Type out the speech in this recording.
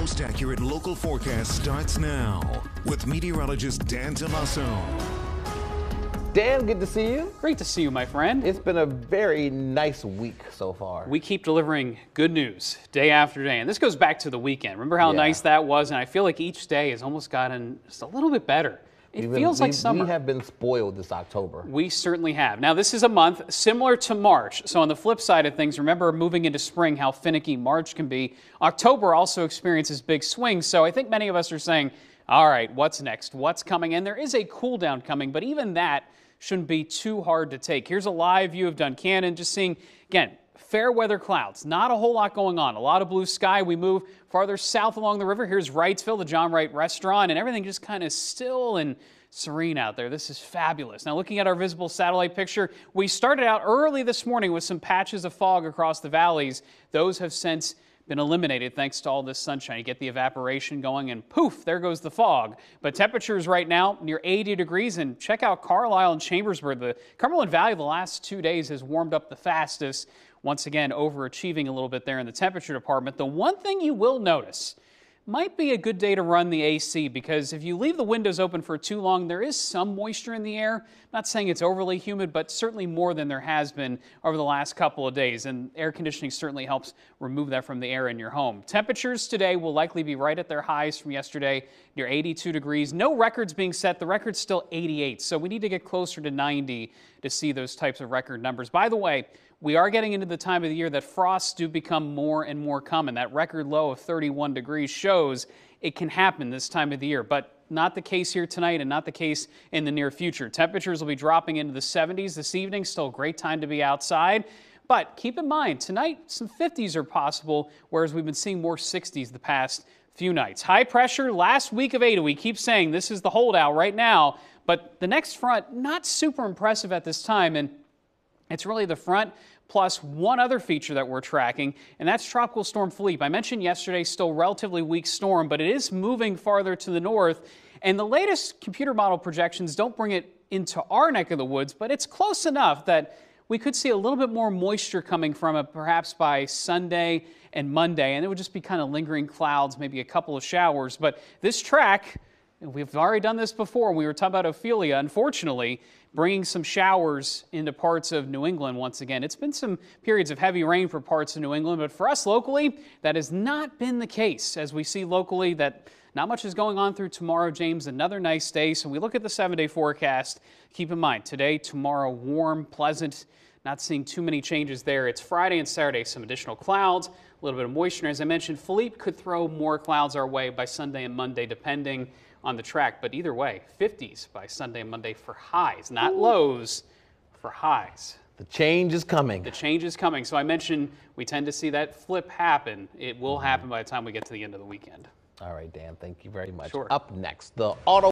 most accurate local forecast starts now with meteorologist Dan Tomaso. Dan, good to see you. Great to see you, my friend. It's been a very nice week so far. We keep delivering good news day after day. And this goes back to the weekend. Remember how Yeah. nice that was? And I feel like each day has almost gotten just a little bit better. It We've been- feels like we- summer. We have been spoiled this October. We certainly have. Now, this is a month similar to March. So, on the flip side of things, remember moving into spring how finicky March can be. October also experiences big swings. So, I think many of us are saying, all right, what's next? What's coming? And there is a cool down coming, but even that shouldn't be too hard to take. Here's a live view of Duncannon, just seeing, again, fair weather clouds. Not a whole lot going on. A lot of blue sky. We move farther south along the river. Here's Wrightsville, the John Wright restaurant, and everything just kind of still and serene out there. This is fabulous. Now, looking at our visible satellite picture, we started out early this morning with some patches of fog across the valleys. Those have since been eliminated thanks to all this sunshine. You get the evaporation going, and poof, there goes the fog. But temperatures right now near 80 degrees, and check out Carlisle and Chambersburg. The Cumberland Valley the last two days has warmed up the fastest. Once again, overachieving a little bit there in the temperature department. The one thing you will notice might be a good day to run the AC because if you leave the windows open for too long, there is some moisture in the air. Not saying it's overly humid, but certainly more than there has been over the last couple of days. And air conditioning certainly helps remove that from the air in your home. Temperatures today will likely be right at their highs from yesterday, near 82 degrees. No records being set. The record's still 88. So we need to get closer to 90 to see those types of record numbers. By the way, we are getting into the time of the year that frosts do become more and more common. That record low of 31 degrees shows it can happen this time of the year, but not the case here tonight and not the case in the near future. Temperatures will be dropping into the 70s this evening. Still a great time to be outside. But keep in mind, tonight some 50s are possible, whereas we've been seeing more 60s the past few nights. High pressure last week of Ada. We keep saying this is the holdout right now, but the next front, not super impressive at this time. And it's really the front plus one other feature that we're tracking, and that's Tropical Storm Philippe. I mentioned yesterday, still relatively weak storm, but it is moving farther to the north. And the latest computer model projections don't bring it into our neck of the woods, but it's close enough that we could see a little bit more moisture coming from it perhaps by Sunday and Monday, and it would just be kind of lingering clouds, maybe a couple of showers. But this track, We've already done this before. We were talking about Ophelia. Unfortunately, bringing some showers into parts of New England once again. It's been some periods of heavy rain for parts of New England, but for us locally, that has not been the case. As we see locally, that not much is going on through tomorrow, James. Another nice day. So we look at the seven day forecast. Keep in mind, today, tomorrow, warm, pleasant. Not seeing too many changes there. It's Friday and Saturday, some additional clouds, a little bit of moisture. As I mentioned, Philippe could throw more clouds our way by Sunday and Monday, depending on the track. But either way, 50s by Sunday and Monday for highs, not lows, for highs. The change is coming. The change is coming. So I mentioned we tend to see that flip happen. It will mm-hmm. happen by the time we get to the end of the weekend. All right, Dan, thank you very much. Sure. Up next, the auto